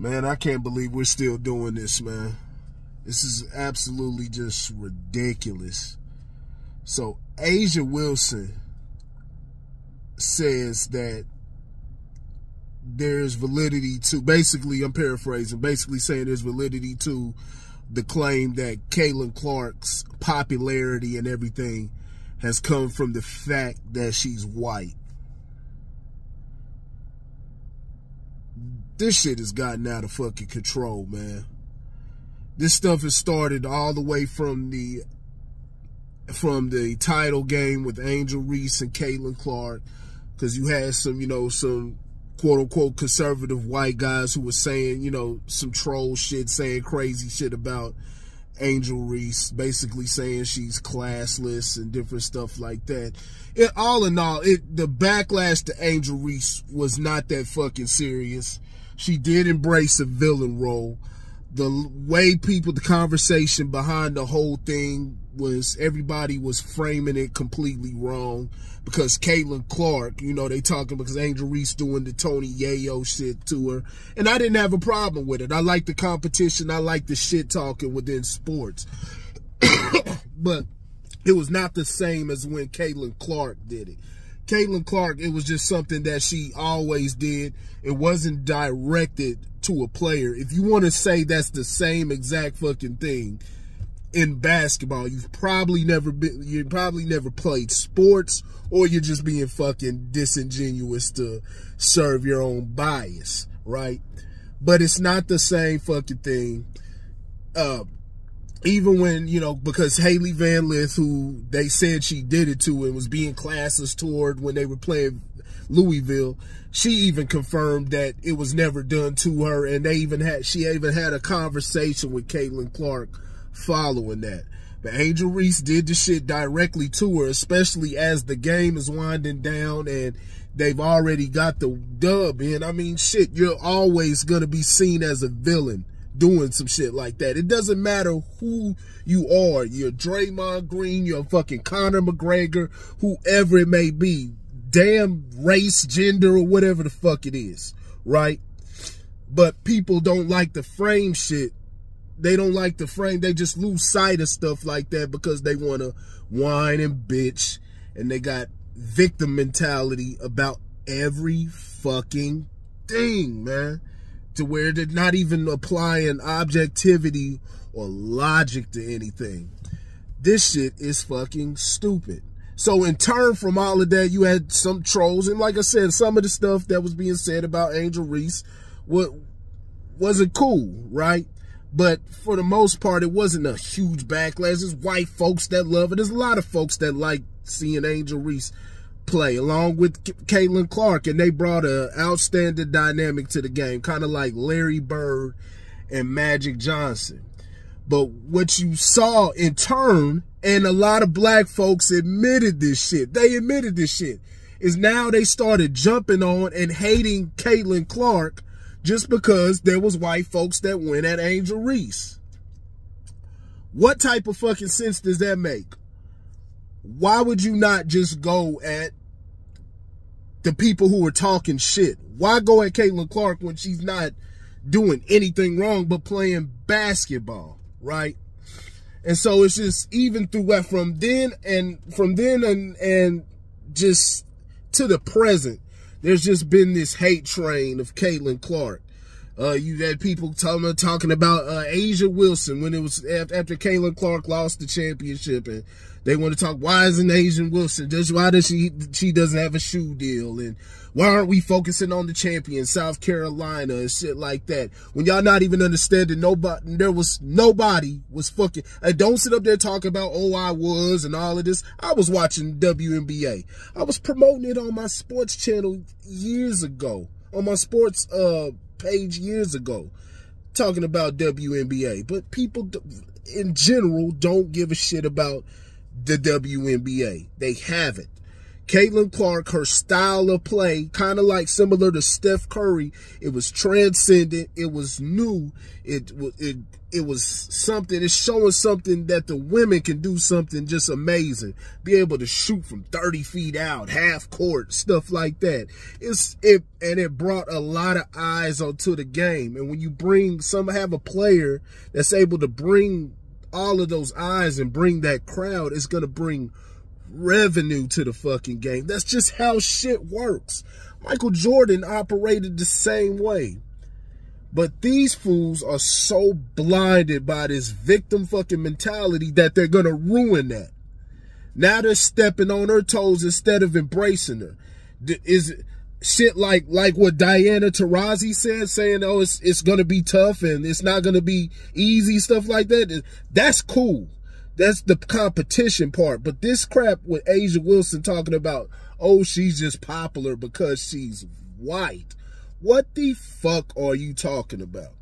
Man, I can't believe we're still doing this, man. This is absolutely just ridiculous. So, A'ja Wilson says that there's validity to, basically, I'm paraphrasing, basically saying there's validity to the claim that Caitlin Clark's popularity and everything has come from the fact that she's white. This shit has gotten out of fucking control, man. This stuff has started all the way from the from the title game with Angel Reese and Caitlin Clark, because you had some, you know, some quote unquote conservative white guys who were saying, you know, some troll shit, saying crazy shit about Angel Reese, basically saying she's classless and different stuff like that. It, all in all, it the backlash to Angel Reese was not that fucking serious she did embrace a villain role. The way people, the conversation behind the whole thing was everybody was framing it completely wrong because Caitlin Clark, you know, they talking because Angel Reese doing the Tony Yayo shit to her. And I didn't have a problem with it. I like the competition. I like the shit talking within sports. but it was not the same as when Caitlin Clark did it. Caitlin Clark, it was just something that she always did. It wasn't directed to a player. If you want to say that's the same exact fucking thing in basketball, you've probably never been, you probably never played sports or you're just being fucking disingenuous to serve your own bias, right? But it's not the same fucking thing. Uh, even when, you know, because Hailey Van Lith, who they said she did it to and was being classes toward when they were playing Louisville, she even confirmed that it was never done to her. And they even had, she even had a conversation with Caitlin Clark following that. But Angel Reese did the shit directly to her, especially as the game is winding down and they've already got the dub in. I mean, shit, you're always going to be seen as a villain doing some shit like that. It doesn't matter who you are. You're Draymond Green, you're fucking Conor McGregor, whoever it may be. Damn race, gender, or whatever the fuck it is, right? But people don't like the frame shit. They don't like the frame. They just lose sight of stuff like that because they want to whine and bitch. And they got victim mentality about every fucking thing, man to where they're not even applying objectivity or logic to anything. This shit is fucking stupid. So in turn from all of that, you had some trolls. And like I said, some of the stuff that was being said about Angel Reese what wasn't cool, right? But for the most part, it wasn't a huge backlash. There's white folks that love it. There's a lot of folks that like seeing Angel Reese play along with Caitlin Clark, and they brought a outstanding dynamic to the game, kind of like Larry Bird and Magic Johnson. But what you saw in turn, and a lot of black folks admitted this shit, they admitted this shit, is now they started jumping on and hating Caitlin Clark just because there was white folks that went at Angel Reese. What type of fucking sense does that make? Why would you not just go at the people who are talking shit. Why go at Caitlin Clark when she's not doing anything wrong but playing basketball, right? And so it's just even through what from then and from then and and just to the present, there's just been this hate train of Caitlin Clark. Uh, you had people talking, talking about uh, A'ja Wilson when it was after, Caitlin Clark lost the championship, and they want to talk. Why isn't A'ja Wilson? Just why does she she doesn't have a shoe deal? And why aren't we focusing on the champion, South Carolina, and shit like that? When y'all not even understanding, nobody there was nobody was fucking. And don't sit up there talking about oh I was and all of this. I was watching WNBA. I was promoting it on my sports channel years ago on my sports uh page years ago talking about WNBA, but people in general don't give a shit about the WNBA. They haven't. Caitlin Clark, her style of play, kind of like similar to Steph Curry, it was transcendent. It was new. It it it was something. It's showing something that the women can do something just amazing. Be able to shoot from 30 feet out, half court, stuff like that. It's it and it brought a lot of eyes onto the game. And when you bring some have a player that's able to bring all of those eyes and bring that crowd, it's gonna bring revenue to the fucking game. That's just how shit works. Michael Jordan operated the same way. But these fools are so blinded by this victim fucking mentality that they're going to ruin that. Now they're stepping on her toes instead of embracing her. Is shit like like what Diana Taurasi said, saying, oh, it's, it's going to be tough and it's not going to be easy, stuff like that. That's cool. That's the competition part. But this crap with A'ja Wilson talking about, oh, she's just popular because she's white. What the fuck are you talking about?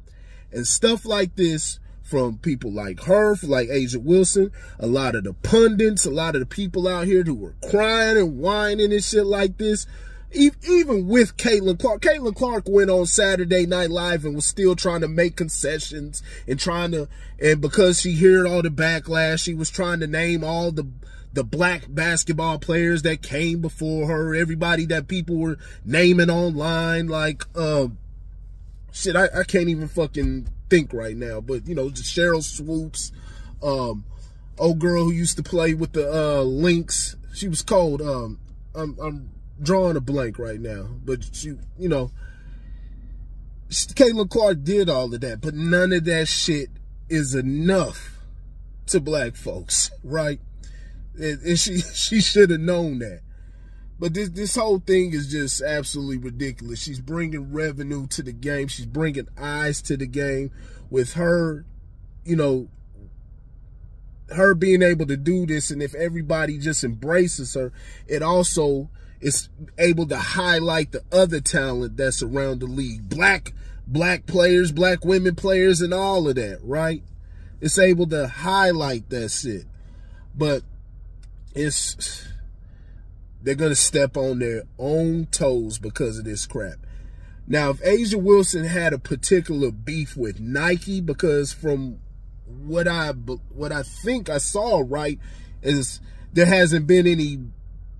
And stuff like this from people like her, like A'ja Wilson, a lot of the pundits, a lot of the people out here who were crying and whining and shit like this even with Caitlin Clark, Caitlin Clark went on Saturday Night Live and was still trying to make concessions and trying to, and because she heard all the backlash, she was trying to name all the the black basketball players that came before her, everybody that people were naming online, like, um, shit, I, I can't even fucking think right now, but you know, just Sheryl Swoopes, um, old girl who used to play with the uh, Lynx, she was cold. Um, I'm, I'm drawing a blank right now, but she, you know, Caitlin Clark did all of that, but none of that shit is enough to black folks, right? And, and she she should have known that. But this this whole thing is just absolutely ridiculous. She's bringing revenue to the game. She's bringing eyes to the game with her, you know, her being able to do this. And if everybody just embraces her, it also is able to highlight the other talent that's around the league. Black, black players, black women players, and all of that, right? It's able to highlight that shit. But it's they're gonna step on their own toes because of this crap. Now, if A'ja Wilson had a particular beef with Nike, because from what I what I think I saw right is there hasn't been any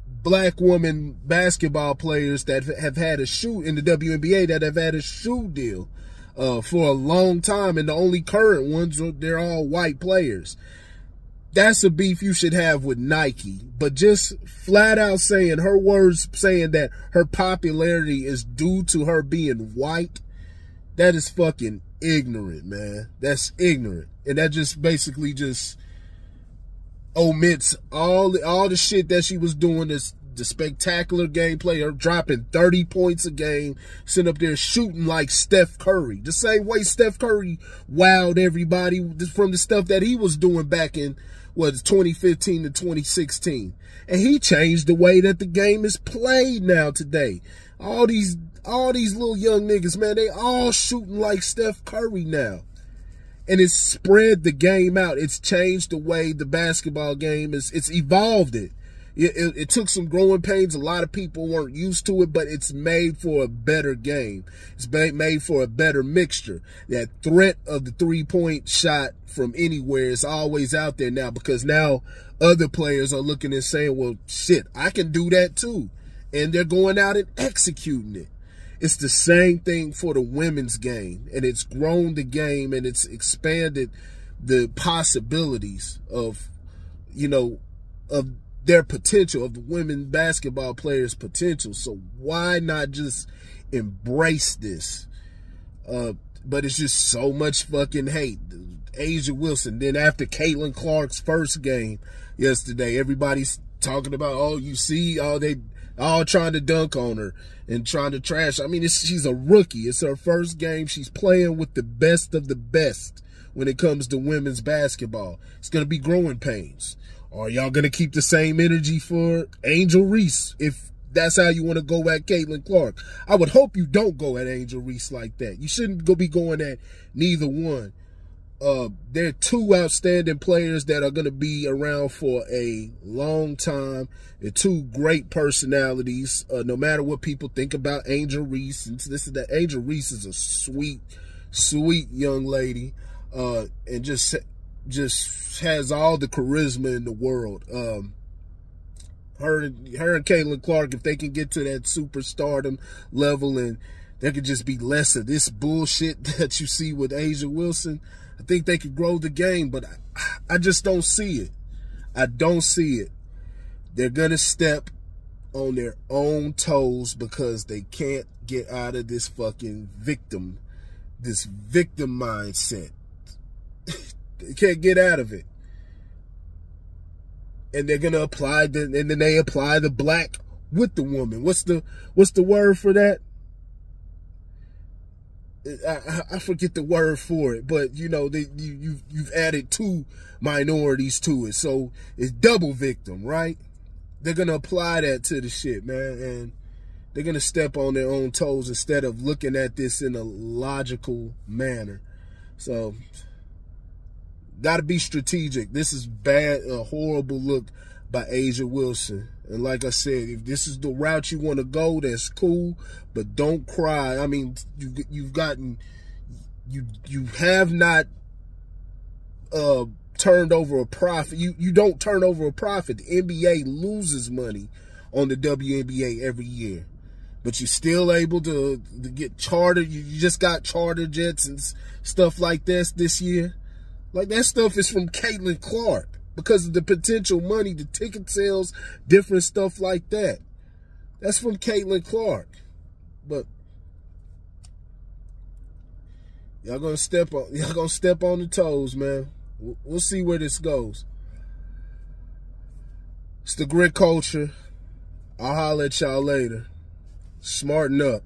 black woman basketball players that have had a shoe in the WNBA that have had a shoe deal uh, for a long time, and the only current ones are they're all white players. That's a beef you should have with Nike, but just flat out saying her words saying that her popularity is due to her being white, that is fucking ignorant, man. That's ignorant, and that just basically just omits all the all the shit that she was doing this the spectacular gameplay, her dropping 30 points a game, sitting up there shooting like Steph Curry. The same way Steph Curry wowed everybody from the stuff that he was doing back in what 2015 to 2016. And he changed the way that the game is played now today. All these all these little young niggas, man, they all shooting like Steph Curry now and it's spread the game out. It's changed the way the basketball game is. It's evolved it. It, it. it, took some growing pains. A lot of people weren't used to it, but it's made for a better game. It's made for a better mixture. That threat of the three point shot from anywhere is always out there now because now other players are looking and saying, well, shit, I can do that too. And they're going out and executing it. It's the same thing for the women's game, and it's grown the game and it's expanded the possibilities of, you know, of their potential, of the women basketball players' potential. So why not just embrace this? Uh, but it's just so much fucking hate. A'ja Wilson. Then after Caitlin Clark's first game yesterday, everybody's talking about, oh, you see, oh, they all trying to dunk on her and trying to trash. I mean, she's a rookie. It's her first game. She's playing with the best of the best when it comes to women's basketball. It's going to be growing pains. Are y'all going to keep the same energy for Angel Reese if that's how you want to go at Caitlin Clark? I would hope you don't go at Angel Reese like that. You shouldn't go be going at neither one. Uh, they're two outstanding players that are going to be around for a long time. They're two great personalities. Uh, no matter what people think about Angel Reese, this is that Angel Reese is a sweet, sweet young lady, uh, and just just has all the charisma in the world. Um, her, her and Caitlin Clark, if they can get to that superstardom level and there could just be less of this bullshit that you see with A'ja Wilson, I think they could grow the game, but I, I just don't see it. I don't see it. They're going to step on their own toes because they can't get out of this fucking victim, this victim mindset. they can't get out of it. And they're gonna apply the, and then they apply the black with the woman. What's the what's the word for that? I, forget the word for it, but you know, they, you, you, you've added two minorities to it. So it's double victim, right? They're to apply that to the shit, man. And they're to step on their own toes instead of looking at this in a logical manner. So got to be strategic. This is bad, a horrible look by A'ja Wilson. And like I said, if this is the route you want to go, that's cool. But don't cry. I mean, you, you've gotten, you you have not uh, turned over a profit. You you don't turn over a profit. The NBA loses money on the WNBA every year, but you're still able to, to get charter. You, you just got charter jets and stuff like this this year. Like that stuff is from Caitlin Clark because of the potential money, the ticket sales, different stuff like that. That's from Caitlin Clark. But y'all gonna step on y'all gonna step on the toes, man. We'll see where this goes. It's the grit culture. I'll holler at y'all later. Smarten up.